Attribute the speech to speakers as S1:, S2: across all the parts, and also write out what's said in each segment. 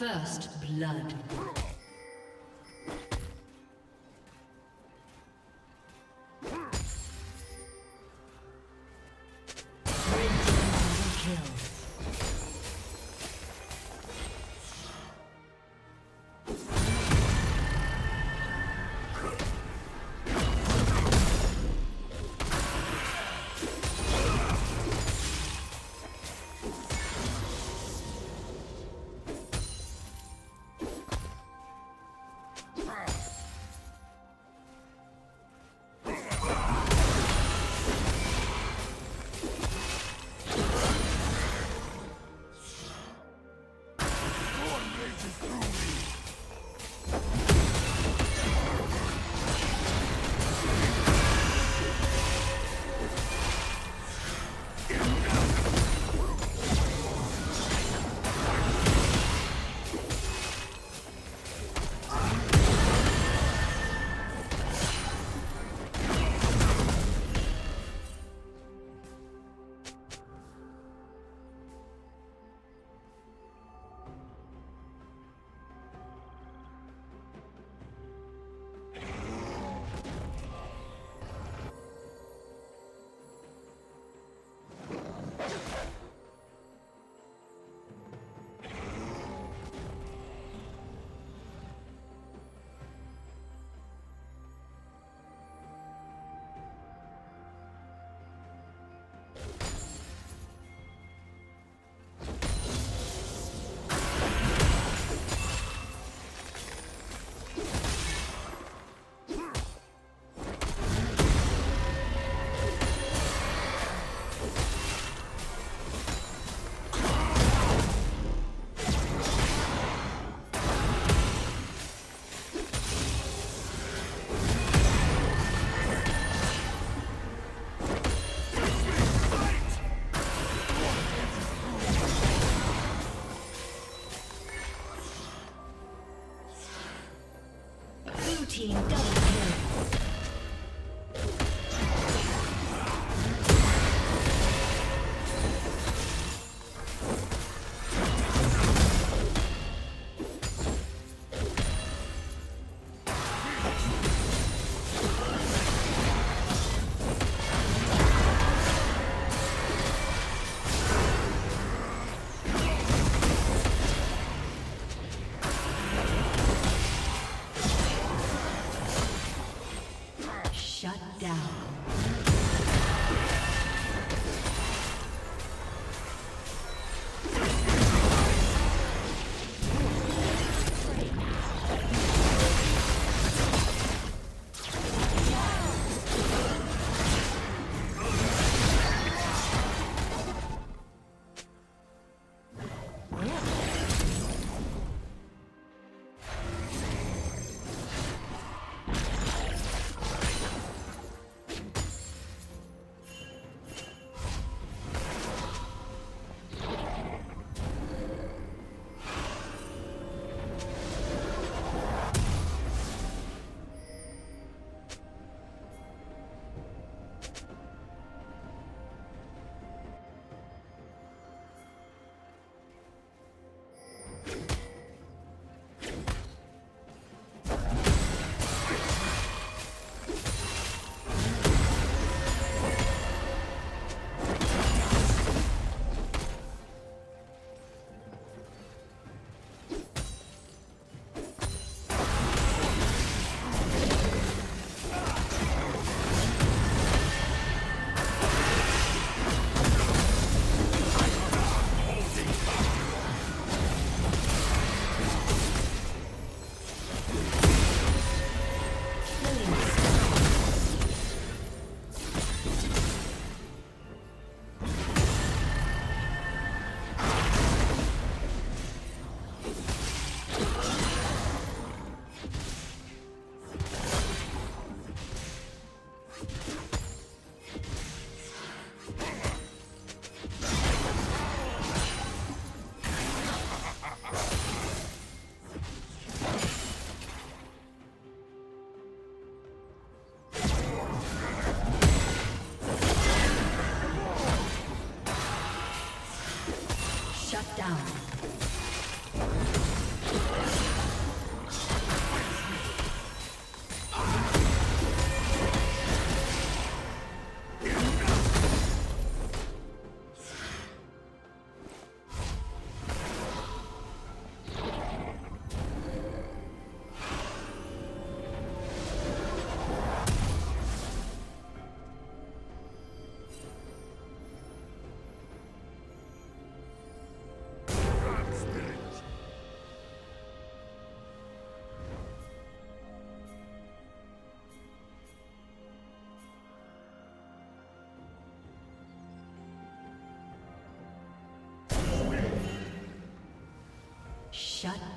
S1: First blood. through me. Team double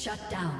S1: Shut down.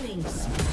S1: killing spree.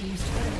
S1: team's turret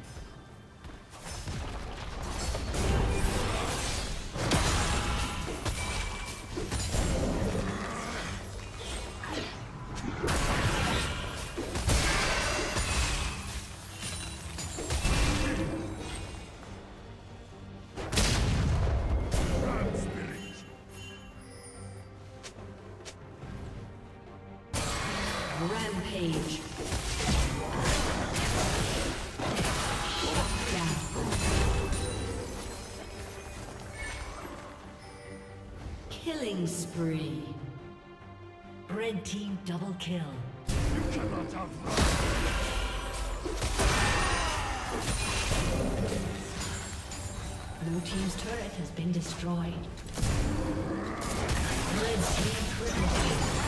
S1: Killing spree. Red team double kill.
S2: You cannot outrun.
S1: Blue team's turret has been destroyed. Red team triple kill.